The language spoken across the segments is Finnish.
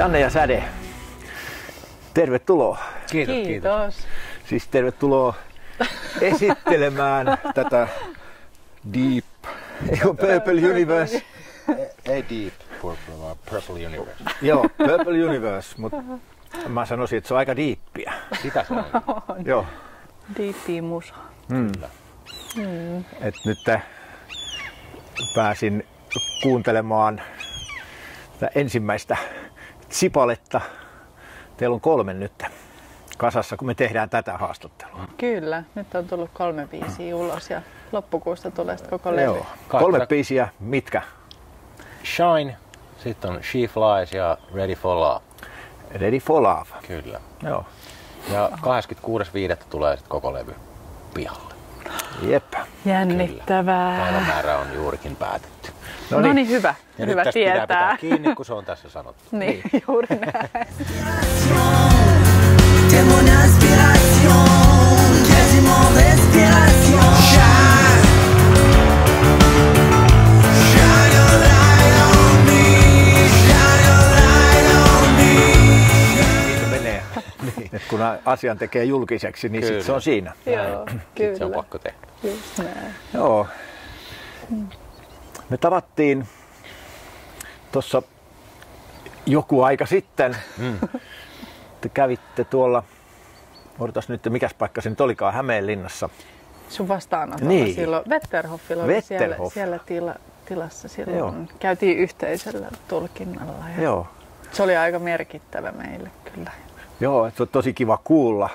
Janne ja Säde, tervetuloa. Kiitos, kiitos. Kiitos. Siis tervetuloa esittelemään tätä Deep, ei kun Purple Universe. Ei Deep Purple, vaan Purple Universe. Joo, Purple Universe, mutta mä sanoisin, että se on aika diippiä. Sitä se on. Joo, Diippiä musa. et nyt pääsin kuuntelemaan tätä ensimmäistä sipaletta. Teillä on kolme nyt kasassa, kun me tehdään tätä haastattelua. Kyllä, nyt on tullut kolme biisiä ulos ja loppukuusta tulee sitten koko levy. Joo, kolme biisiä, mitkä? Shine, sitten on She Flies ja Ready for Love. Ready for Love. Kyllä. Joo, Ja 26.5. tulee sitten koko levy pihalle. jep. Jännittävää. Päivämäärä on juurikin päätetty. No niin, niin, hyvä. Ja hyvä nyt tietää. pitää kiinni, kun se on tässä sanottu. Niin, juuri näin. Niin. Et kun asian tekee julkiseksi, niin sit Kyllä. se on siinä. Joo, Sitten se on kyllä. pakko tehdä. Just näin. Joo. Me tavattiin tuossa joku aika sitten. Te kävitte tuolla, odotas nyt, mikäs paikka se nyt olikaan, Hämeenlinnassa. Sun vastaanotolla Niin. silloin Wetterhoffilla oli siellä, Wetterhoff. siellä tila, tilassa silloin. Joo. Käytiin yhteisellä tulkinnalla ja Joo. se oli aika merkittävä meille kyllä. Joo, se on tosi kiva kuulla.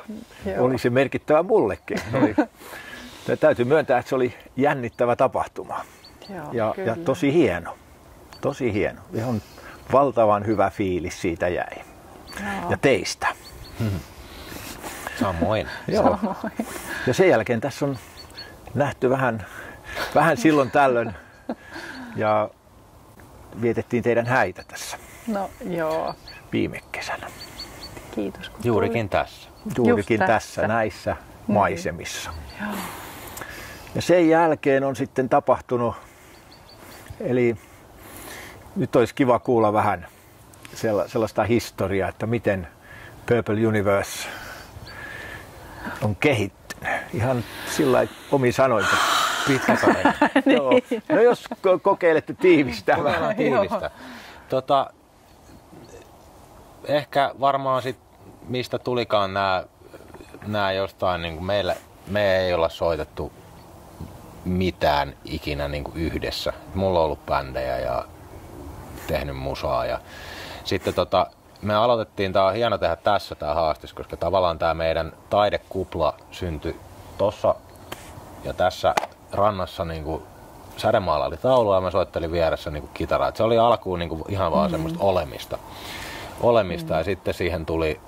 Joo. Oli se merkittävä mullekin. Oli. Täytyy myöntää, että se oli jännittävä tapahtuma. Joo, Ja, kyllä. ja tosi hieno. Tosi hieno. Ihan valtavan hyvä fiilis siitä jäi. Joo. Ja teistä. Samoin. Joo. Ja sen jälkeen tässä on nähty vähän, vähän silloin tällöin. Ja vietettiin teidän häitä tässä No joo, viime kesänä. kiitos kun Juurikin tässä. Juurikin Just tässä. tässä. näissä maisemissa. Ja sen jälkeen on sitten tapahtunut, eli nyt olisi kiva kuulla vähän sella- sellaista historiaa, että miten Purple Universe on kehittynyt. Ihan sillä lailla omin sanoin. Pitkä tarina. Joo. No jos ko- kokeilette tiivistää vähän. Tiivistä. Tota, ehkä varmaan sit, mistä tulikaan nämä nää jostain, niin kuin meillä, me ei olla soitettu mitään ikinä niin kuin yhdessä. Mulla on ollut bändejä ja tehnyt musaa ja sitten tota, me aloitettiin, tää on hieno tehdä tässä tämä haastis, koska tavallaan tämä meidän taidekupla syntyi tossa ja tässä rannassa niin kuin sädemaalla oli taulua ja mä soittelin vieressä niin kuin kitaraa. Et se oli alkuun niin kuin ihan vaan semmoista olemista. olemista ja sitten siihen tuli,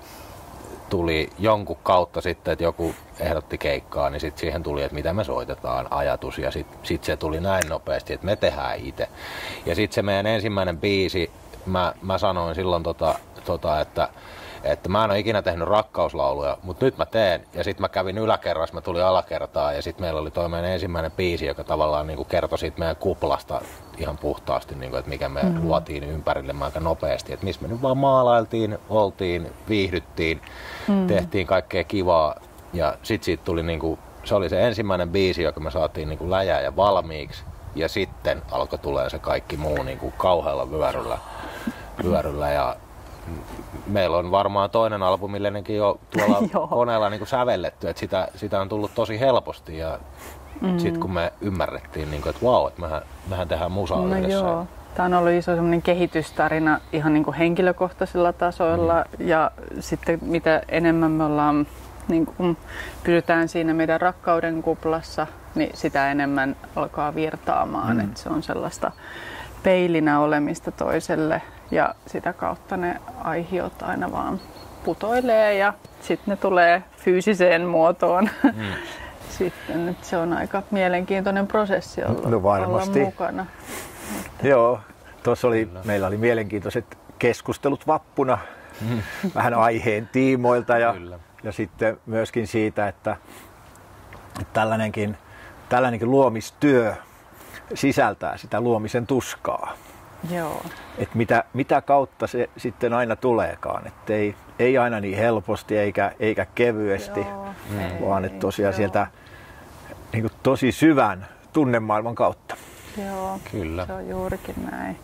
tuli jonkun kautta sitten, että joku ehdotti keikkaa, niin sitten siihen tuli, että mitä me soitetaan ajatus ja sitten sit se tuli näin nopeasti, että me tehdään itse. Ja sitten se meidän ensimmäinen biisi, mä, mä sanoin silloin tota, tota että että mä en ole ikinä tehnyt rakkauslauluja, mutta nyt mä teen. Ja sitten mä kävin yläkerrassa, mä tulin alakertaan ja sitten meillä oli toi meidän ensimmäinen biisi, joka tavallaan niinku kertoi siitä meidän kuplasta ihan puhtaasti, niinku, että mikä me mm-hmm. luotiin ympärille aika nopeasti. Että missä me nyt vaan maalailtiin, oltiin, viihdyttiin, mm-hmm. tehtiin kaikkea kivaa. Ja sitten siitä tuli, niinku, se oli se ensimmäinen biisi, joka me saatiin niinku läjää ja valmiiksi. Ja sitten alkoi tulee se kaikki muu niinku kauhealla vyöryllä. vyöryllä ja meillä on varmaan toinen albumi ennenkin jo tuolla koneella niin kuin sävelletty, että sitä, sitä on tullut tosi helposti ja mm. sitten kun me ymmärrettiin, niin kuin, että vau, että mehän, mehän tehdään musaa No yhdessä. joo. Tämä on ollut iso semmoinen kehitystarina ihan niin kuin henkilökohtaisilla tasoilla mm. ja sitten mitä enemmän me ollaan niin kuin pysytään siinä meidän rakkauden kuplassa, niin sitä enemmän alkaa virtaamaan. Mm. Että se on sellaista peilinä olemista toiselle ja sitä kautta ne aihiot aina vaan putoilee ja sitten ne tulee fyysiseen muotoon. Mm. sitten että se on aika mielenkiintoinen prosessi olla, No varmasti. olla mukana. Joo, tuossa oli, meillä oli mielenkiintoiset keskustelut vappuna vähän aiheen tiimoilta ja, Kyllä. ja sitten myöskin siitä, että, että tällainenkin, tällainenkin luomistyö sisältää sitä luomisen tuskaa. Joo. että mitä, mitä kautta se sitten aina tuleekaan. Että ei, ei aina niin helposti eikä, eikä kevyesti, Joo, ei, vaan että tosiaan joo. sieltä niin kuin tosi syvän tunnemaailman kautta. Joo, Kyllä. se on juurikin näin.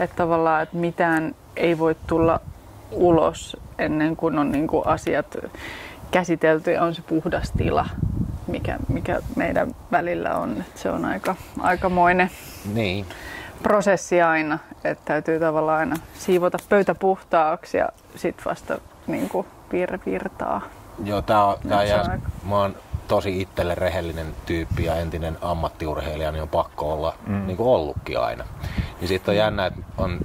Että tavallaan, että mitään ei voi tulla ulos ennen kuin on niin kuin asiat käsitelty ja on se puhdas tila, mikä, mikä meidän välillä on. Et se on aika, aikamoinen Niin. Prosessi aina, että täytyy tavallaan aina siivota pöytä puhtaaksi ja sitten vasta niin kuin vir, virtaa. Joo, tää on, tää jää, mä oon tosi itselle rehellinen tyyppi ja entinen ammattiurheilija, niin on pakko olla mm. niin kuin ollutkin aina. Niin sit on jännä, että on,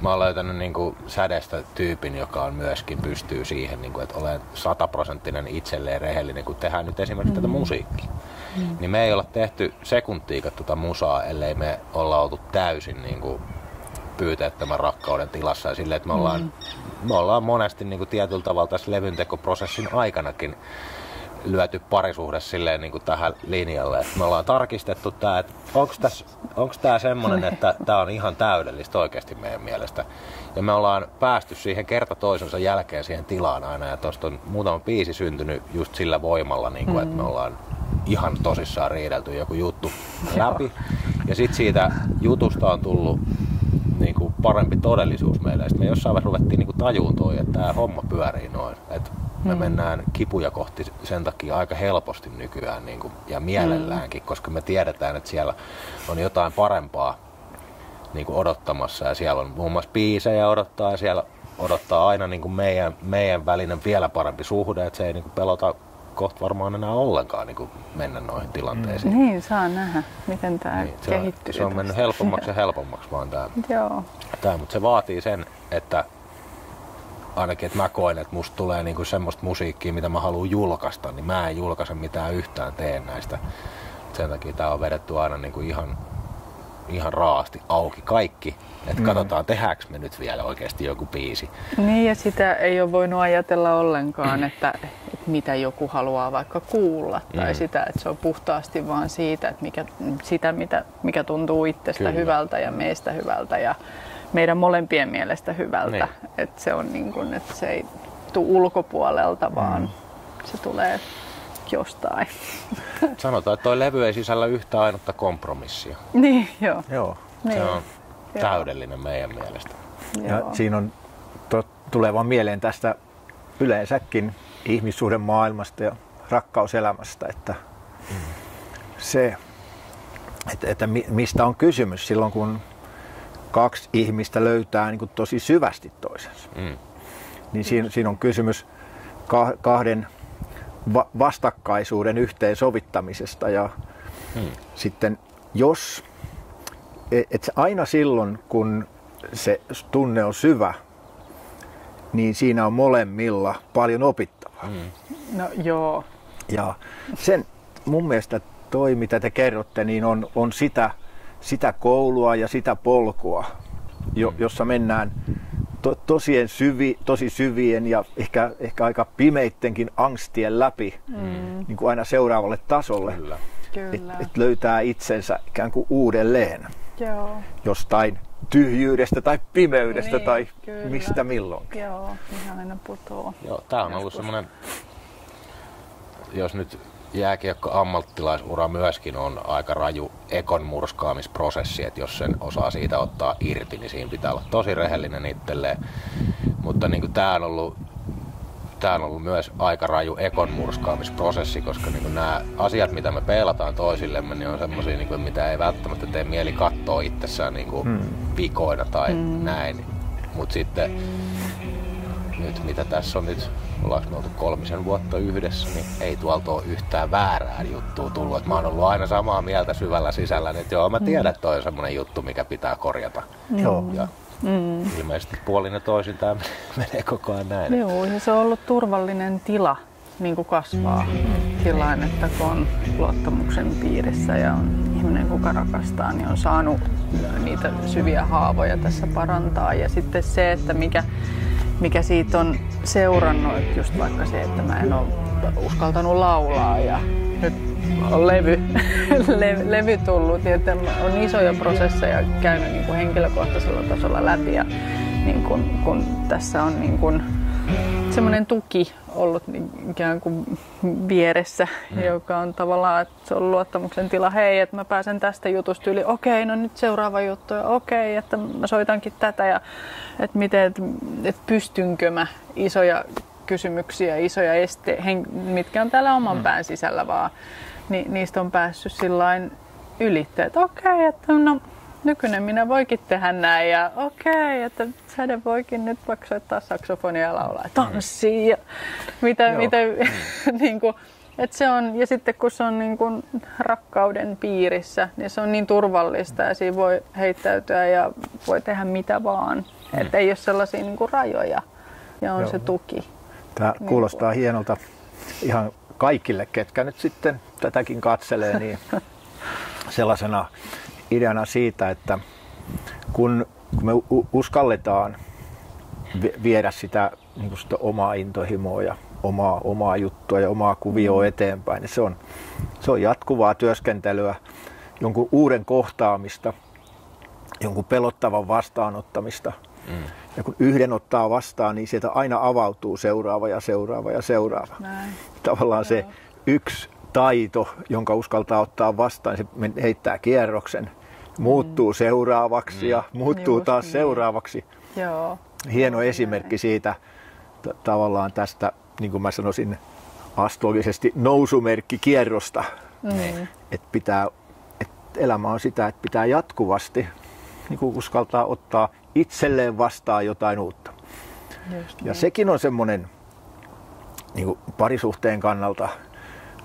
mä oon löytänyt niin kuin sädestä tyypin, joka on myöskin pystyy siihen, niin kuin, että olen sataprosenttinen itselleen rehellinen, kun tehdään nyt esimerkiksi mm. tätä musiikkia. Mm. Niin me ei olla tehty sekuntiikat tuota musaa, ellei me olla oltu täysin niin kuin pyyteettömän rakkauden tilassa ja silleen, että me ollaan, mm. me ollaan monesti niin kuin tietyllä tavalla tässä levyntekoprosessin aikanakin lyöty parisuhde silleen niin kuin tähän linjalle. Että me ollaan tarkistettu tämä, että onko tää semmonen, että tämä on ihan täydellistä oikeasti meidän mielestä. Ja me ollaan päästy siihen kerta toisensa jälkeen siihen tilaan aina ja tuosta on muutama biisi syntynyt just sillä voimalla, niin kuin, että me ollaan ihan tosissaan riidelty joku juttu läpi. Ja sitten siitä jutusta on tullut niin kuin parempi todellisuus meille. Sitten me jossain vaiheessa ruvettiin niin kuin tajuun toi, että tämä homma pyörii noin. Että me mm. mennään kipuja kohti sen takia aika helposti nykyään niin kuin, ja mielelläänkin, koska me tiedetään, että siellä on jotain parempaa niin kuin odottamassa ja siellä on muun muassa biisejä odottaa ja siellä odottaa aina niin kuin meidän, meidän välinen vielä parempi suhde, että se ei niin kuin pelota kohta varmaan enää ollenkaan niin kuin mennä noihin tilanteisiin. Niin, saa nähdä, miten tämä Niin, se, kehittyy. se on mennyt helpommaksi ja helpommaksi vaan tämä Joo. Tää, mutta se vaatii sen, että ainakin että mä koen, että musta tulee niinku semmoista musiikkia, mitä mä haluan julkaista, niin mä en julkaise mitään yhtään teen näistä. Sen takia tää on vedetty aina niinku ihan, ihan raasti auki kaikki. Että katsotaan, tehdäänkö me nyt vielä oikeasti joku biisi. Niin ja sitä ei ole voinut ajatella ollenkaan, että, että mitä joku haluaa vaikka kuulla. Tai Mm. sitä, että se on puhtaasti vaan siitä, että mikä, sitä, mitä, mikä tuntuu itsestä Kyllä. hyvältä ja meistä hyvältä ja meidän molempien mielestä hyvältä. Niin. Että se on niin kuin, että se ei tule ulkopuolelta, vaan Mm. se tulee jostain. Sanotaan, että toi levy ei sisällä yhtä ainutta kompromissia. niin, joo. Joo. Niin. Se on Joo. täydellinen meidän mielestä. Ja Joo. siinä on to, tulee vaan mieleen tästä yleensäkin ihmissuhden maailmasta ja rakkauselämästä, että se, että, että mi- mistä on kysymys silloin, kun kaksi ihmistä löytää niin kuin tosi syvästi toisensa. Mm. Niin siinä, siinä on kysymys ka- kahden va- vastakkaisuuden yhteensovittamisesta ja Hmm. sitten jos, et et se aina silloin kun se tunne on syvä, niin siinä on molemmilla paljon opittavaa. Mm. No joo. Ja sen mun mielestä toi, mitä te kerrotte, niin on, on sitä, sitä koulua ja sitä polkua, jo, jossa mennään to, tosien syvi, tosi syvien ja ehkä, ehkä aika pimeittenkin angstien läpi mm. niin kuin aina seuraavalle tasolle. Kyllä. Kyllä. Et, et löytää itsensä ikään kuin uudelleen Joo. jostain tyhjyydestä tai pimeydestä Niin, tai kyllä. mistä milloinkin. Joo, ihan aina putoo. Joo, tää on ollut Joskus. semmonen, jos nyt jääkiekko ammattilaisura myöskin on aika raju ekon murskaamisprosessi, että jos sen osaa siitä ottaa irti, niin siinä pitää olla tosi rehellinen itselleen. Mutta niin tämä on ollut Tämä on ollut myös aika raju ekon murskaamisprosessi, koska niin nämä asiat, mitä me peilataan toisillemme, niin on semmoisia, niin mitä ei välttämättä tee mieli katsoa itsessään niin kuin Hmm. vikoina tai näin. Mutta sitten nyt mitä tässä on nyt, ollaanko me oltu kolmisen vuotta yhdessä, niin ei tuolta ole yhtään väärää juttua tullut. Et mä oon ollut aina samaa mieltä syvällä sisällä, että joo mä tiedän, että toi on semmonen juttu, mikä pitää korjata. Joo. Ja mm. ilmeisesti puolin ja toisin tämä menee koko ajan näin. Joo, ja se on ollut turvallinen tila niin kuin kasvaa. Sillain, että kun on luottamuksen piirissä ja on ihminen, kuka rakastaa, niin on saanut niitä syviä haavoja tässä parantaa. Ja sitten se, että mikä, mikä siitä on seurannut, että just vaikka se, että mä en ole uskaltanut laulaa ja nyt on levy, le, levy tullut, niin että on isoja prosesseja käynyt niin kuin henkilökohtaisella tasolla läpi ja niin kuin, kun tässä on niin kuin semmoinen tuki ollut niin ikään kuin vieressä, mm. joka on tavallaan, että se on luottamuksen tila, hei, että mä pääsen tästä jutusta yli, okei, no nyt seuraava juttu, ja okei, että mä soitankin tätä, ja että miten, että, että pystynkö mä isoja kysymyksiä, isoja este, mitkä on täällä oman mm. pään sisällä vaan, niin niistä on päässyt sillain ylitte, että okei, että no nykyinen minä voikin tehdä näin ja okei, että säde voikin nyt vaikka soittaa saksofonia ja laulaa ja tanssii ja mitä, mitä niin kuin, että se on, ja sitten kun se on niin kuin rakkauden piirissä, niin se on niin turvallista ja siinä voi heittäytyä ja voi tehdä mitä vaan. Mm. Että ei ole sellaisia niin kuin rajoja ja on Joo. se tuki. Tämä niin kuulostaa kuin. hienolta ihan kaikille, ketkä nyt sitten tätäkin katselee, niin sellaisena ideana siitä, että kun, kun me uskalletaan viedä sitä, niin sitä omaa intohimoa ja omaa, omaa juttua ja omaa kuvioa mm. eteenpäin, niin se on, se on jatkuvaa työskentelyä, jonkun uuden kohtaamista, jonkun pelottavan vastaanottamista. Mm. Ja kun yhden ottaa vastaan, niin sieltä aina avautuu seuraava ja seuraava ja seuraava. Näin. Tavallaan Joo. se yksi taito, jonka uskaltaa ottaa vastaan, se heittää kierroksen muuttuu mm. seuraavaksi mm. ja muuttuu Just taas niin. seuraavaksi. Joo. Hieno esimerkki näin. siitä t- tavallaan tästä, niin kuin mä sanoisin, astrologisesti nousumerkki kierrosta. Mm. Että pitää, et elämä on sitä, että pitää jatkuvasti niin kuin uskaltaa ottaa itselleen vastaan jotain uutta. Just ja niin. sekin on semmoinen niin parisuhteen kannalta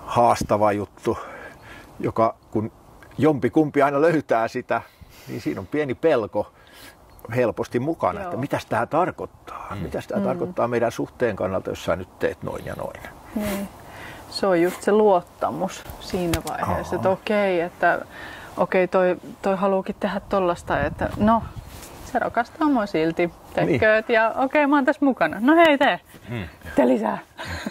haastava juttu, joka kun jompi kumpi aina löytää sitä, niin siinä on pieni pelko helposti mukana, Joo. että mitä tämä tarkoittaa. Mm. Mitä tämä mm. tarkoittaa meidän suhteen kannalta, jos sä nyt teet noin ja noin. Niin. Se on just se luottamus siinä vaiheessa, Aha. että okei, että okei, toi, toi haluukin tehdä tollasta, että no, se rakastaa mua silti, tekööt, niin. ja okei, mä oon tässä mukana. No hei, tee, hmm. te lisää.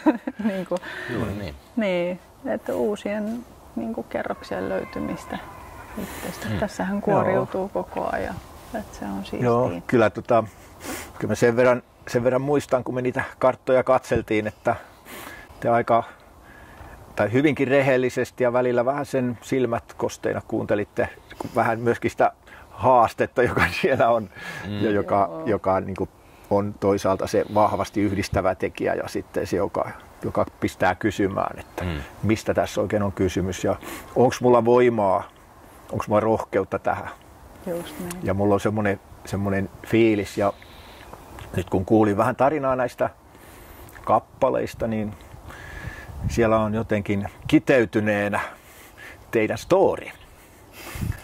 niin kuin, Juuri niin. Niin, että uusien niin kuin kerroksien löytymistä itsestä. Mm. Tässähän kuoriutuu Joo. koko ajan. Että se on siistiä. Joo, kyllä, tota, kyllä mä sen verran, sen verran muistan, kun me niitä karttoja katseltiin, että te aika tai hyvinkin rehellisesti ja välillä vähän sen silmät kosteina kuuntelitte vähän myöskin sitä haastetta, joka siellä on mm. ja joka, joka niin kuin on toisaalta se vahvasti yhdistävä tekijä ja sitten se, joka joka pistää kysymään, että mm. mistä tässä oikein on kysymys ja onko mulla voimaa, onko mulla rohkeutta tähän. Just niin. Ja mulla on semmoinen, semmoinen fiilis ja nyt kun kuulin vähän tarinaa näistä kappaleista, niin siellä on jotenkin kiteytyneenä teidän story.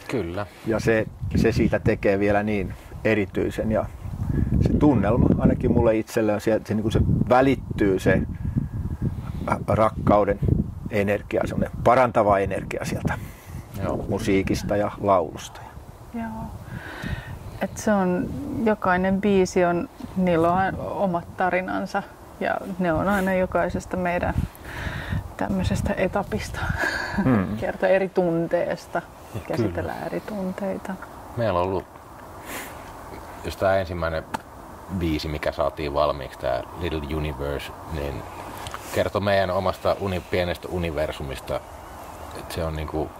Kyllä. Ja se, se siitä tekee vielä niin erityisen ja se tunnelma ainakin mulle itselle on se, se, niin se välittyy se rakkauden energia, semmoinen parantava energia sieltä Joo. musiikista ja laulusta. Joo. Et se on, jokainen biisi on, niillä on omat tarinansa ja ne on aina jokaisesta meidän tämmöisestä etapista. Hmm. Kertoo eri tunteesta, käsitellään eri tunteita. Meillä on ollut, jos tämä ensimmäinen biisi, mikä saatiin valmiiksi, tämä Little Universe, niin kertoi meidän omasta uni, pienestä universumista. että se on niinku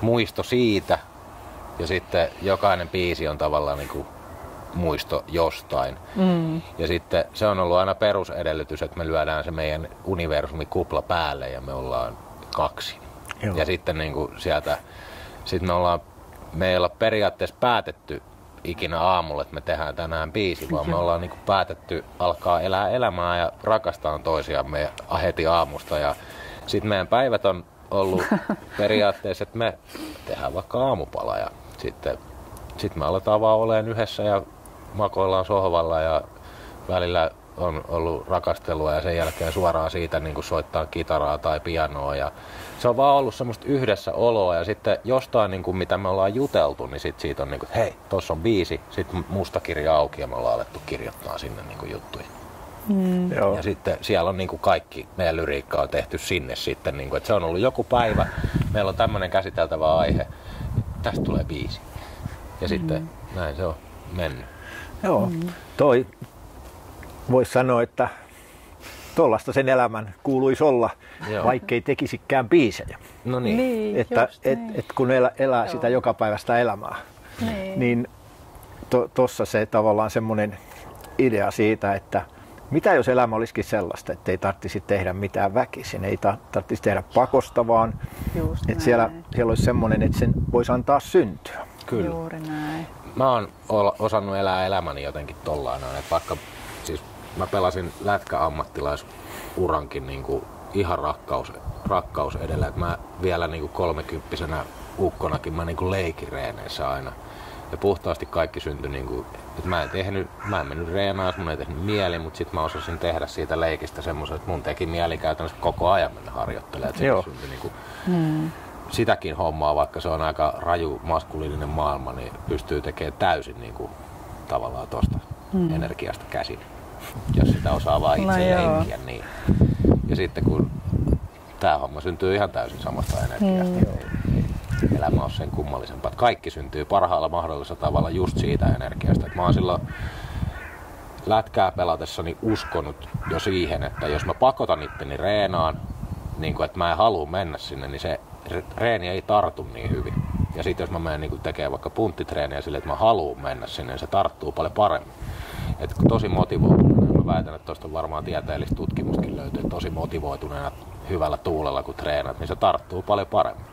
muisto siitä ja sitten jokainen biisi on tavallaan niinku muisto jostain. Mm. Ja sitten se on ollut aina perusedellytys, että me lyödään se meidän universumi kupla päälle ja me ollaan kaksi. Joo. Ja sitten niinku sieltä, sit me ollaan, me ei olla periaatteessa päätetty ikinä aamulla, että me tehdään tänään biisi, vaan me ollaan niin päätetty alkaa elää elämää ja rakastaa toisiamme heti aamusta. Ja sitten meidän päivät on ollut periaatteessa, että me tehdään vaikka aamupala ja sitten sit me aletaan vaan olemaan yhdessä ja makoillaan sohvalla ja välillä on ollut rakastelua ja sen jälkeen suoraan siitä niin kuin soittaa kitaraa tai pianoa ja se on vaan ollut semmoista yhdessä oloa ja sitten jostain niin kuin mitä me ollaan juteltu, niin sit siitä on niin kuin, hei, tossa on biisi, sitten musta kirja auki ja me ollaan alettu kirjoittaa sinne niin kuin juttuja. Joo. Ja sitten siellä on niin kuin kaikki meidän lyriikka on tehty sinne sitten. Niin kuin, että se on ollut joku päivä, meillä on tämmöinen käsiteltävä aihe, tästä tulee biisi. Ja sitten näin se on mennyt. Joo. Toi voisi sanoa, että tuollaista sen elämän kuuluisi olla, Joo. vaikkei tekisikään biisejä. No niin. Niin, Että et, niin. et kun elä, elää sitä Joo. jokapäiväistä elämää, Niin. niin tuossa se tavallaan semmoinen idea siitä, että mitä jos elämä olisikin sellaista, että ei tarvitsisi tehdä mitään väkisin, ei tar- tarvitsisi tehdä pakosta, vaan Just että siellä, näin. siellä olisi semmoinen, että sen voisi antaa syntyä. Kyllä. Juuri näin. Mä oon osannut elää elämäni jotenkin tollainen, että vaikka mä pelasin lätkäammattilaisurankin niin kuin ihan rakkaus, rakkaus edellä. Et mä vielä niin kuin kolmekymppisenä ukkonakin mä niin kuin leikin reeneissä aina. Ja puhtaasti kaikki syntyi niin kuin, että mä en tehnyt, mä en mennyt reenaan, mun ei tehnyt mieli, mutta sitten mä osasin tehdä siitä leikistä semmoisen, että mun teki mieli käytännössä koko ajan mennä harjoittelemaan. Että syntyi niin kuin sitäkin hommaa, vaikka se on aika raju maskuliininen maailma, niin pystyy tekemään täysin niin kuin, tavallaan tuosta mm. energiasta käsin, jos sitä osaa vaan No itse joo. leikkiä. Niin. Ja sitten kun tämä homma syntyy ihan täysin samasta energiasta, mm. ei elämä ole sen kummallisempaa. Kaikki syntyy parhaalla mahdollisella tavalla just siitä energiasta. Et mä oon silloin lätkää pelatessani uskonut jo siihen, että jos mä pakotan itteni reenaan, niin kuin, että mä en halua mennä sinne, niin se re- reeni ei tartu niin hyvin. Ja sitten jos mä menen niin tekemään vaikka punttitreeniä sille, että mä haluan mennä sinne, niin se tarttuu paljon paremmin. Et kun tosi motivoituneena, mä väitän, että tuosta on varmaan tieteellistä tutkimuskin löytyy, tosi motivoituneena hyvällä tuulella kun treenat, niin se tarttuu paljon paremmin.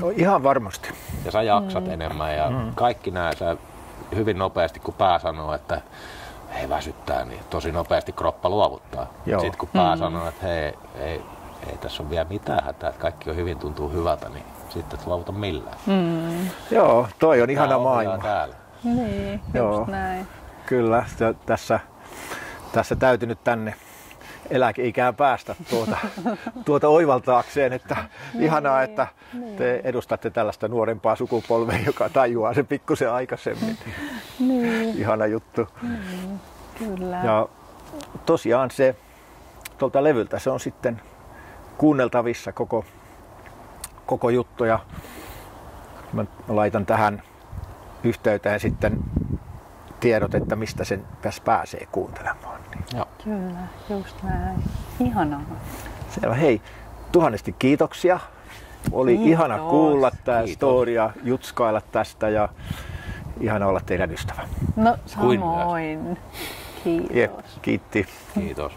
Joo, ihan varmasti. Ja sä jaksat mm. enemmän ja mm. kaikki nämä sä hyvin nopeasti, kun pää sanoo, että hei väsyttää, niin tosi nopeasti kroppa luovuttaa. Joo. Sitten kun pää mm. sanoo, että hei, ei, ei tässä ole vielä mitään hätää, että kaikki on hyvin, tuntuu hyvältä, niin sitten et luovuta millään. Mm. Joo, toi on ihana maailma. Täällä. Niin, Joo. just näin. Kyllä, tässä, tässä täytyy nyt tänne eläkeikään päästä tuota, tuota oivaltaakseen, että ihanaa, että te edustatte tällaista nuorempaa sukupolvea, joka tajuaa sen pikkusen aikaisemmin. Niin, Ihana juttu. kyllä. Ja tosiaan se tuolta levyltä se on sitten kuunneltavissa koko, koko juttu ja mä laitan tähän yhteyteen sitten tiedot, että mistä sen tässä pääsee kuuntelemaan. Niin Joo. Kyllä, just näin. Ihanaa. Selvä. Hei, tuhannesti kiitoksia. Oli Kiitos. ihana kuulla tämä ja jutskailla tästä ja ihana olla teidän ystävä. No samoin. Kiitos. Jep, kiitti. Kiitos.